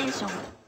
Attention.